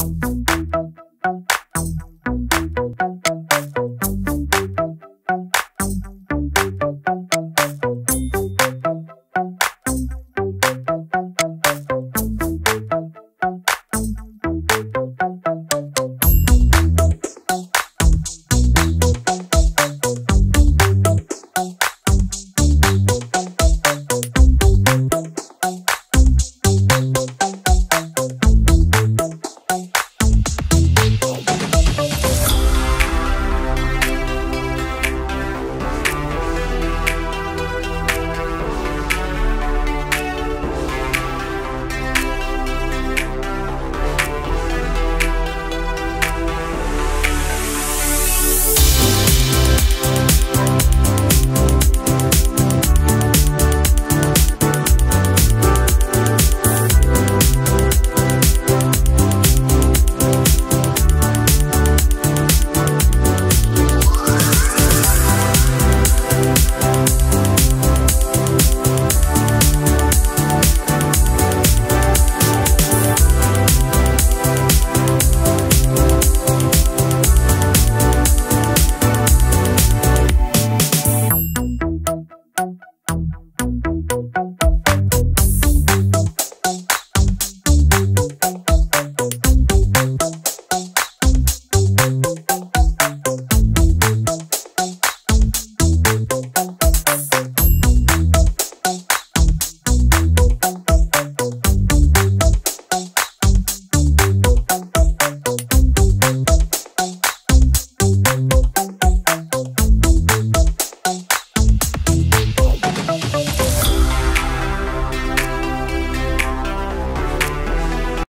Música